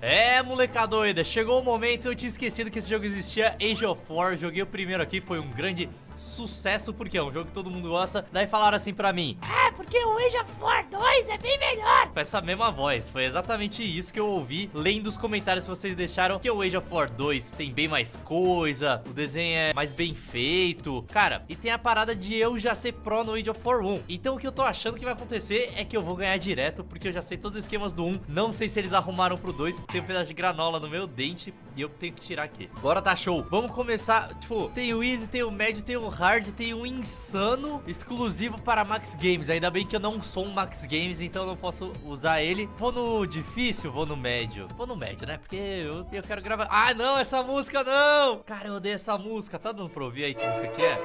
É, molecada doida, chegou o momento, eu tinha esquecido que esse jogo existia, Age of War, joguei o primeiro aqui, foi um grande sucesso, porque é um jogo que todo mundo gosta. Daí falaram assim pra mim: É, porque o Age of War 2 é bem melhor. Com essa mesma voz. Foi exatamente isso que eu ouvi lendo os comentários que vocês deixaram. Que o Age of War 2 tem bem mais coisa, o desenho é mais bem feito. Cara, e tem a parada de eu já ser pro no Age of War 1. Então o que eu tô achando que vai acontecer é que eu vou ganhar direto, porque eu já sei todos os esquemas do 1. Não sei se eles arrumaram pro 2. Tem um pedaço de granola no meu dente e eu tenho que tirar aqui. Bora, tá show. Vamos começar. Tipo, tem o Easy, tem o Médio, tem o Hard, tem um Insano exclusivo para Max Games. Ainda bem que eu não sou um Max Games, então eu não posso usar ele. Vou no difícil, vou no médio. Vou no médio, né? Porque eu, eu quero gravar. Ah, não, essa música não! Cara, eu odeio essa música. Tá dando pra ouvir aí que música que é?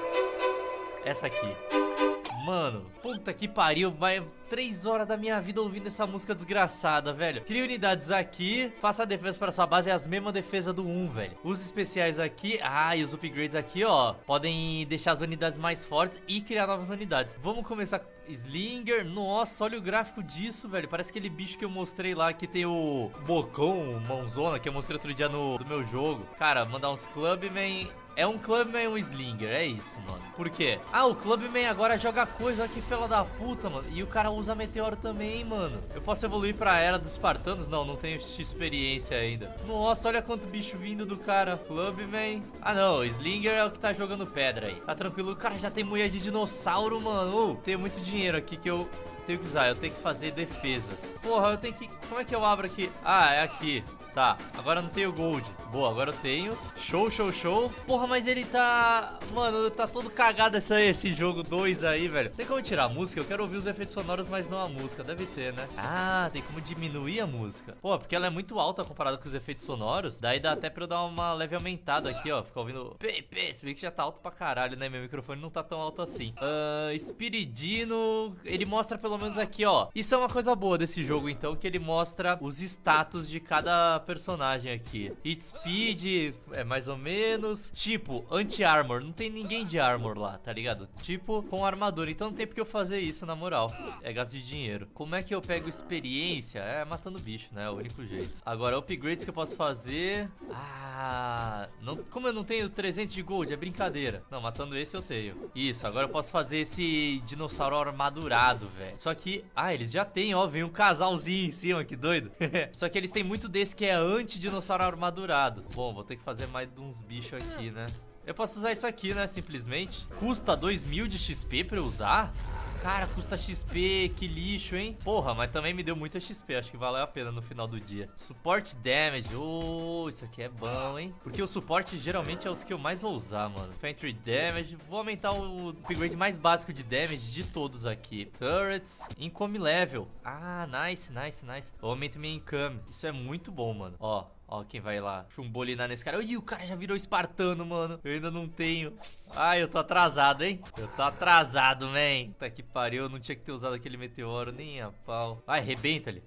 Essa aqui. Mano, puta que pariu, vai três horas da minha vida ouvindo essa música desgraçada, velho. Cria unidades aqui, faça a defesa para sua base, é as mesmas defesas do 1, velho. Os especiais aqui, ah, e os upgrades aqui, ó, podem deixar as unidades mais fortes e criar novas unidades. Vamos começar Slinger, nossa, olha o gráfico disso, velho. Parece aquele bicho que eu mostrei lá, que tem o bocão, mãozona, que eu mostrei outro dia no do meu jogo. Cara, mandar uns Clubman é um Clubman e um Slinger, é isso, mano. Por quê? Ah, o Clubman agora joga coisa, olha que fela da puta, mano. E o cara usa meteoro também, mano. Eu posso evoluir pra Era dos Espartanos? Não, não tenho experiência ainda. Nossa, olha quanto bicho vindo do cara. Clubman. Ah, não, Slinger é o que tá jogando pedra aí. Tá tranquilo. O cara já tem mulher de dinossauro, mano. Uh, tenho muito dinheiro aqui que eu tenho que usar. Eu tenho que fazer defesas. Porra, eu tenho que... Como é que eu abro aqui? Ah, é aqui. Tá, agora não tenho gold. Boa, agora eu tenho. Show, show, show. Porra, mas ele tá... Mano, tá todo cagado esse, esse jogo 2 aí, velho. Tem como tirar a música? Eu quero ouvir os efeitos sonoros, mas não a música. Deve ter, né? Ah, tem como diminuir a música. Pô, porque ela é muito alta comparada com os efeitos sonoros. Daí dá até pra eu dar uma leve aumentada aqui, ó. Ficar ouvindo... PP, se bem que já tá alto pra caralho, né? Meu microfone não tá tão alto assim. Uh, Spiridino... Ele mostra pelo menos aqui, ó. Isso é uma coisa boa desse jogo, então, que ele mostra os status de cada personagem aqui. Hit speed é mais ou menos. Tipo, anti-armor. Não tem ninguém de armor lá, tá ligado? Tipo, com armadura. Então não tem porque eu fazer isso, na moral. É gasto de dinheiro. Como é que eu pego experiência? É matando bicho, né? É o único jeito. Agora, upgrades que eu posso fazer... Ah... Não, como eu não tenho 300 de gold, é brincadeira. Não, matando esse eu tenho. Isso, agora eu posso fazer esse dinossauro armadurado, velho. Só que... Ah, eles já têm, ó. Vem um casalzinho em cima, que doido. Só que eles têm muito desse que é anti-dinossauro armadurado. Bom, vou ter que fazer mais uns bichos aqui, né? Eu posso usar isso aqui, né, simplesmente. Custa 2 de XP pra eu usar? Cara, custa XP, que lixo, hein? Porra, mas também me deu muita XP, acho que valeu a pena no final do dia. Support Damage, oh, isso aqui é bom, hein? Porque o suporte geralmente é os que eu mais vou usar, mano. Infantry Damage, vou aumentar o upgrade mais básico de damage de todos aqui. Turrets, Income Level. Ah, nice, nice, nice. Eu aumento minha income, isso é muito bom, mano. Ó, Ó, quem vai lá chumbolinar nesse cara. Ih, o cara já virou espartano, mano. Eu ainda não tenho. Ai, eu tô atrasado, hein? Eu tô atrasado, man. Tá que pariu. Eu não tinha que ter usado aquele meteoro nem a pau. Ai, rebenta ali.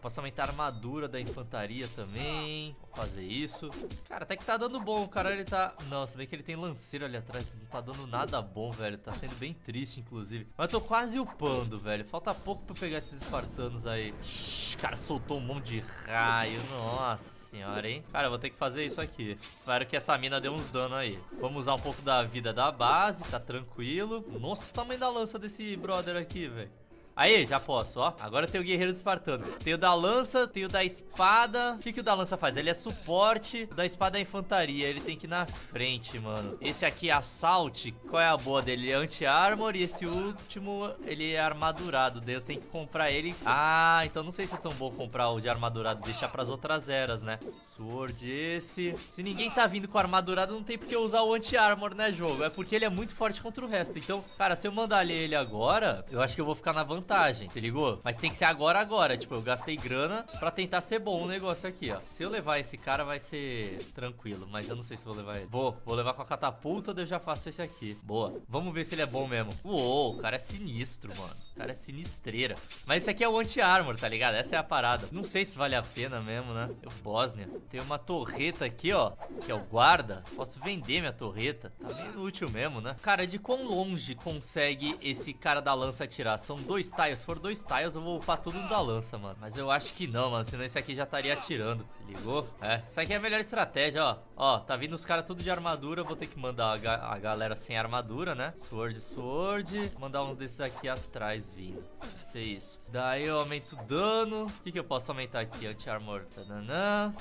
Posso aumentar a armadura da infantaria também. Vou fazer isso. Cara, até que tá dando bom. O cara, ele tá... Não, se bem que ele tem lanceiro ali atrás. Não tá dando nada bom, velho. Tá sendo bem triste, inclusive. Mas eu tô quase upando, velho. Falta pouco pra pegar esses espartanos aí. Shhh, cara, soltou um monte de raio. Nossa senhora, hein? Cara, eu vou ter que fazer isso aqui. Espero que essa mina dê uns dano aí. Vamos usar um pouco da vida da base. Tá tranquilo. Nossa, o tamanho da lança desse brother aqui, velho. Aí, já posso, ó. Agora tem o Guerreiro Espartanos. Tem o da lança, tem o da espada. O que, que o da lança faz? Ele é suporte. Da espada é infantaria. Ele tem que ir na frente, mano. Esse aqui é assault. Qual é a boa dele? Ele é anti-armor. E esse último, ele é armadurado. Daí eu tenho que comprar ele. Ah, então não sei se é tão bom comprar o de armadurado. Deixar pras outras eras, né? Sword esse. Se ninguém tá vindo com armadurado, não tem porque usar o anti-armor, né, jogo? É porque ele é muito forte contra o resto. Então, cara, se eu mandar ele agora, eu acho que eu vou ficar na vantagem vantagem, se ligou? Mas tem que ser agora, agora. Tipo, eu gastei grana pra tentar ser bom o negócio aqui, ó. Se eu levar esse cara, vai ser tranquilo. Mas eu não sei se vou levar ele. Vou, vou levar com a catapulta, daí eu já faço esse aqui. Boa. Vamos ver se ele é bom mesmo. Uou, o cara é sinistro, mano. O cara é sinistreira. Mas esse aqui é o anti-armor, tá ligado? Essa é a parada. Não sei se vale a pena mesmo, né? O Bósnia. Tem uma torreta aqui, ó. Que é o guarda. Posso vender minha torreta. Tá bem útil mesmo, né? Cara, de quão longe consegue esse cara da lança atirar? São dois tiles. Se for dois tiles, eu vou upar tudo da lança, mano. Mas eu acho que não, mano. Senão esse aqui já estaria atirando. Se ligou? É. Isso aqui é a melhor estratégia, ó. Ó, tá vindo os caras tudo de armadura. Eu vou ter que mandar a, ga a galera sem armadura, né? Sword, sword. Mandar um desses aqui atrás vindo. Vai ser isso. Daí eu aumento o dano. O que, que eu posso aumentar aqui? Anti-armor. Tananã.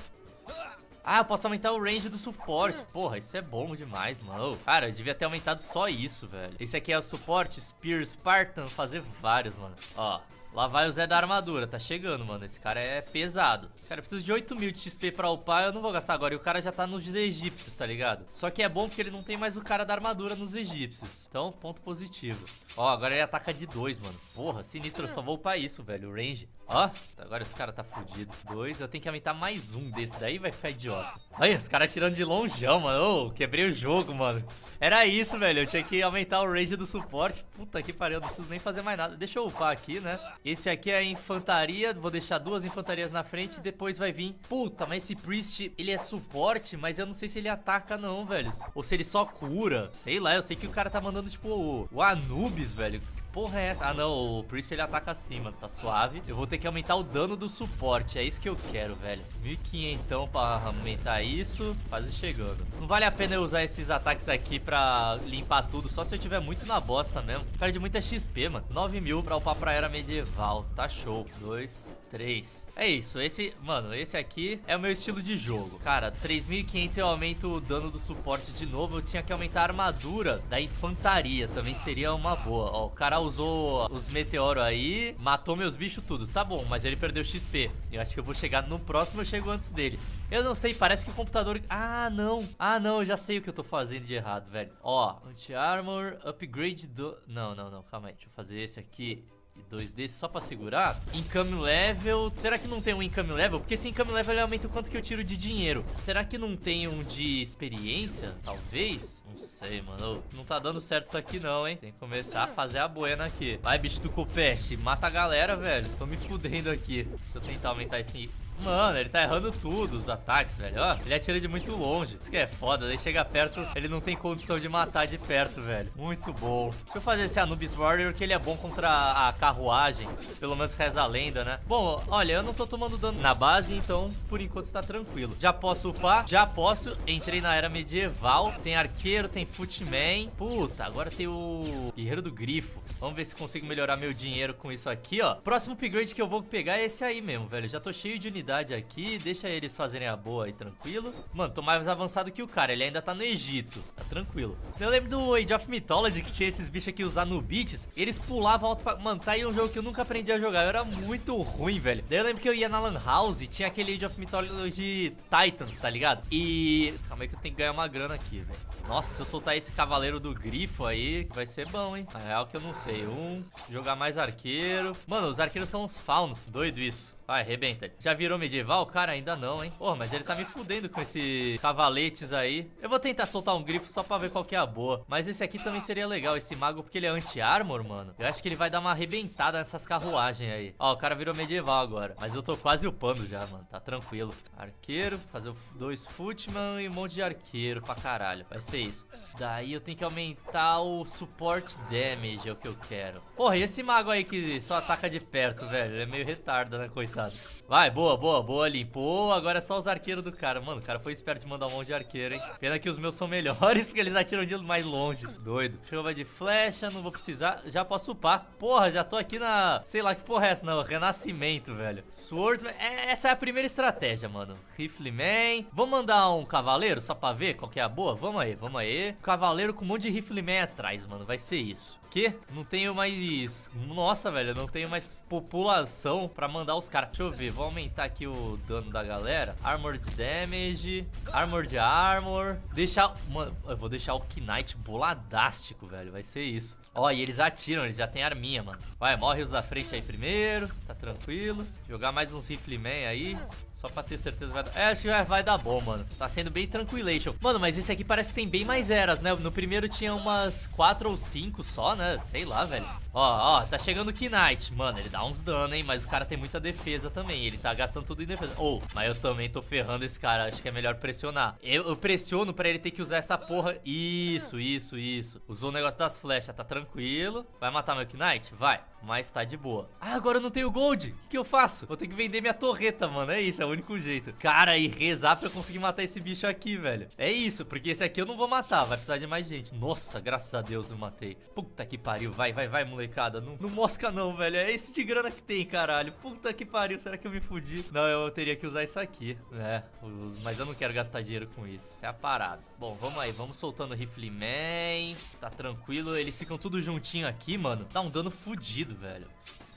Ah, eu posso aumentar o range do suporte. Porra, isso é bom demais, mano. Cara, eu devia ter aumentado só isso, velho. Esse aqui é o suporte Spear Spartan. Fazer vários, mano. Ó, Lá vai o Zé da armadura, tá chegando, mano. Esse cara é pesado. Cara, eu preciso de 8 mil de XP pra upar, eu não vou gastar agora. E o cara já tá nos egípcios, tá ligado? Só que é bom porque ele não tem mais o cara da armadura nos egípcios. Então, ponto positivo. Ó, agora ele ataca de 2, mano. Porra, sinistro, eu só vou upar isso, velho. O range. Ó, agora esse cara tá fudido. Dois, eu tenho que aumentar mais um desse daí, vai ficar idiota. Olha, os caras tirando de longeão, mano. Oh, quebrei o jogo, mano. Era isso, velho. Eu tinha que aumentar o range do suporte. Puta que pariu, eu não preciso nem fazer mais nada. Deixa eu upar aqui, né? Esse aqui é a infantaria. Vou deixar duas infantarias na frente e depois vai vir. Puta, mas esse Priest, ele é suporte, mas eu não sei se ele ataca não, velho. Ou se ele só cura. Sei lá, eu sei que o cara tá mandando, tipo, o, o Anubis, velho porra é essa? Ah, não, o Priest ele ataca acima, tá suave. Eu vou ter que aumentar o dano do suporte, é isso que eu quero, velho. 1500 então pra aumentar isso, quase chegando. Não vale a pena eu usar esses ataques aqui pra limpar tudo, só se eu tiver muito na bosta mesmo. Perde muita XP, mano. 9 mil pra upar pra era medieval, tá show. 2, 3. É isso, esse, mano, esse aqui é o meu estilo de jogo. Cara, 3.500 eu aumento o dano do suporte de novo. Eu tinha que aumentar a armadura da infantaria, também seria uma boa. Ó, o cara usou os meteoros aí, matou meus bichos tudo. Tá bom, mas ele perdeu XP. Eu acho que eu vou chegar no próximo, eu chego antes dele. Eu não sei, parece que o computador... Ah, não. Ah, não, eu já sei o que eu tô fazendo de errado, velho. Ó, anti-armor, upgrade do... Não, não, não, calma aí. Deixa eu fazer esse aqui e dois desses só pra segurar. Income level. Será que não tem um income level? Porque esse income level ele aumenta o quanto que eu tiro de dinheiro. Será que não tem um de experiência? Talvez? Não sei, mano. Não tá dando certo isso aqui não, hein? Tem que começar a fazer a buena aqui. Vai, bicho do Copeste. Mata a galera, velho. Tô me fudendo aqui. Deixa eu tentar aumentar esse Mano, ele tá errando tudo, os ataques, velho. Ó, ele atira de muito longe. Isso que é foda. Daí chega perto, ele não tem condição de matar de perto, velho. Muito bom. Deixa eu fazer esse Anubis Warrior, que ele é bom contra a carruagem. Pelo menos reza a lenda, né? Bom, olha, eu não tô tomando dano na base, então por enquanto tá tranquilo. Já posso upar? Já posso. Entrei na era medieval. Tem arqueiro, tem footman. Puta, agora tem o guerreiro do grifo. Vamos ver se consigo melhorar meu dinheiro com isso aqui, ó. Próximo upgrade que eu vou pegar é esse aí mesmo, velho. Já tô cheio de aqui, deixa eles fazerem a boa aí, tranquilo. Mano, tô mais avançado que o cara, ele ainda tá no Egito, tá tranquilo. Eu lembro do Age of Mythology, que tinha esses bichos aqui, os Anubites, eles pulavam alto pra... Mano, tá aí um jogo que eu nunca aprendi a jogar, eu era muito ruim, velho. Daí eu lembro que eu ia na Lan House, tinha aquele Age of Mythology Titans, tá ligado? E... Calma aí que eu tenho que ganhar uma grana aqui, velho. Nossa, se eu soltar esse cavaleiro do grifo aí, vai ser bom, hein? Na real que eu não sei. Um, jogar mais arqueiro. Mano, os arqueiros são os faunos, doido isso. Vai, rebenta. Já virou medieval? Cara, ainda não, hein? Porra, mas ele tá me fudendo com esses cavaletes aí. Eu vou tentar soltar um grifo só pra ver qual que é a boa. Mas esse aqui também seria legal, esse mago, porque ele é anti-armor, mano. Eu acho que ele vai dar uma arrebentada nessas carruagens aí. Ó, o cara virou medieval agora. Mas eu tô quase upando já, mano. Tá tranquilo. Arqueiro, fazer dois footman e um monte de arqueiro pra caralho. Vai ser isso. Daí eu tenho que aumentar o support damage, é o que eu quero. Porra, e esse mago aí que só ataca de perto, velho? Ele é meio retardo, né, coitado? Vai, boa, boa, boa, limpou. Agora é só os arqueiros do cara. Mano, o cara foi esperto de mandar um monte de arqueiro, hein? Pena que os meus são melhores, porque eles atiram de mais longe. Doido. Chuva de flecha, não vou precisar. Já posso upar. Porra, já tô aqui na... Sei lá que porra é essa, não. Renascimento, velho. Swordsman. É, essa é a primeira estratégia, mano. Rifleman. Vamos mandar um cavaleiro só pra ver qual que é a boa? Vamos aí, vamos aí. Cavaleiro com um monte de rifleman atrás, mano. Vai ser isso. Que? Não tenho mais... Nossa, velho, não tenho mais população pra mandar os caras. Caras. Deixa eu ver, vou aumentar aqui o dano da galera. Armored Damage, Armored Armor. Deixar, mano, eu vou deixar o Knight boladástico, velho. Vai ser isso. Ó, e eles atiram, eles já tem arminha, mano. Vai, morre os da frente aí primeiro. Tá tranquilo. Jogar mais uns Rifleman aí. Só pra ter certeza vai dar. É, acho que vai dar bom, mano. Tá sendo bem tranquilation. Mano, mas esse aqui parece que tem bem mais eras, né? No primeiro tinha umas 4 ou 5 só, né? Sei lá, velho. Ó, ó, tá chegando o Knight. Mano, ele dá uns dano, hein? Mas o cara tem muita defesa também. Ele tá gastando tudo em defesa. Ou, oh, mas eu também tô ferrando esse cara. Acho que é melhor pressionar. Eu, eu, pressiono pra ele ter que usar essa porra. Isso, isso, isso. Usou o negócio das flechas, tá tranquilo. Vai matar meu Knight? Vai. Mas tá de boa. Ah, agora eu não tenho gold. O que, que eu faço? Vou ter que vender minha torreta, mano. É isso, é o único jeito. Cara, e rezar pra eu conseguir matar esse bicho aqui, velho. É isso, porque esse aqui eu não vou matar. Vai precisar de mais gente. Nossa, graças a Deus eu matei. Puta que pariu. Vai, vai, vai, molecada. Não, não mosca não, velho. É esse de grana que tem, caralho. Puta que pariu. Será que eu me fudi? Não, eu teria que usar isso aqui. É, mas eu não quero gastar dinheiro com isso. É a parada. Bom, vamos aí. Vamos soltando o Rifleman. Tá tranquilo. Eles ficam tudo juntinho aqui, mano. Dá um dano fudido, velho.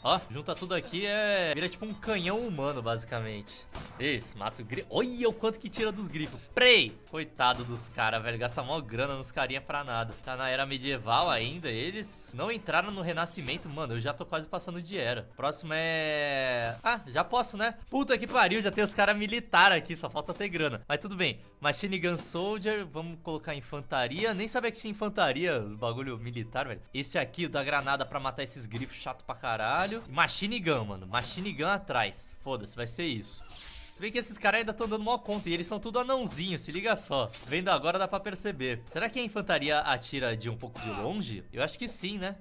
Ó, junta tudo aqui é... Vira tipo um canhão humano, basicamente. Isso, mata o grifo. Olha o quanto que tira dos grifos. Prey! Coitado dos caras, velho. Gasta mó grana nos carinha pra nada. Tá na era medieval ainda. Eles não entraram no renascimento. Mano, eu já tô quase passando de era. Próximo é... Ah, já posso, né? Puta que pariu, já tem os caras militares aqui. Só falta ter grana. Mas tudo bem. Machine Gun Soldier. Vamos colocar infantaria. Nem sabia que tinha infantaria. Bagulho militar, velho. Esse aqui, o da granada pra matar esses grifos chato pra caralho caralho. Machine Gun, mano. Machine Gun atrás. Foda-se, vai ser isso. Se bem que esses caras ainda estão dando mó conta e eles são tudo anãozinho, se liga só. Vendo agora dá pra perceber. Será que a infantaria atira de um pouco de longe? Eu acho que sim, né?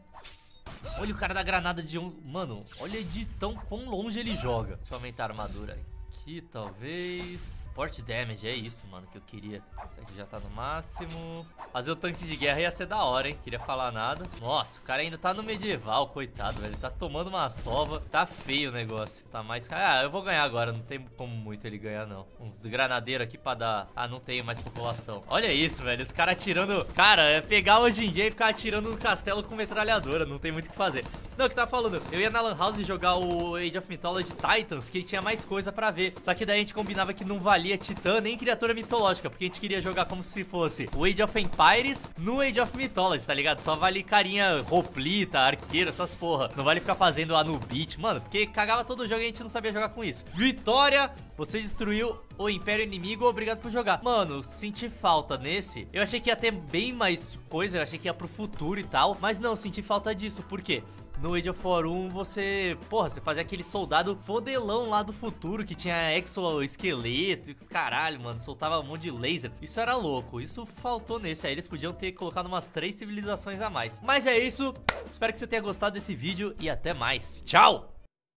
Olha o cara da granada de um... Mano, olha de tão quão longe ele joga. Deixa eu aumentar a armadura aqui, talvez... Port damage, é isso, mano, que eu queria. Esse aqui já tá no máximo. Fazer o tanque de guerra ia ser da hora, hein? Queria falar nada. Nossa, o cara ainda tá no medieval, coitado, velho. Ele tá tomando uma sova. Tá feio o negócio. Tá mais... Ah, eu vou ganhar agora. Não tem como muito ele ganhar, não. Uns granadeiros aqui pra dar... Ah, não tenho mais população. Olha isso, velho. Os caras atirando... Cara, é pegar hoje em dia e ficar atirando no castelo com metralhadora. Não tem muito o que fazer. Não, o que tá falando? Eu ia na Lan House jogar o Age of Mythology Titans, que tinha mais coisa pra ver. Só que daí a gente combinava que não valia valia titã nem criatura mitológica, porque a gente queria jogar como se fosse o Age of Empires no Age of Mythology, tá ligado? Só vale carinha roplita, arqueiro, essas porra. Não vale ficar fazendo Anubit, mano, porque cagava todo o jogo e a gente não sabia jogar com isso. Vitória! Você destruiu o Império Inimigo, obrigado por jogar. Mano, senti falta nesse. Eu achei que ia ter bem mais coisa, eu achei que ia pro futuro e tal. Mas não, senti falta disso. Por quê? No Age of War 1 você, porra, você fazia aquele soldado fodelão lá do futuro que tinha exoesqueleto e caralho, mano, soltava um monte de laser. Isso era louco, isso faltou nesse, aí eles podiam ter colocado umas três civilizações a mais. Mas é isso, espero que você tenha gostado desse vídeo e até mais. Tchau!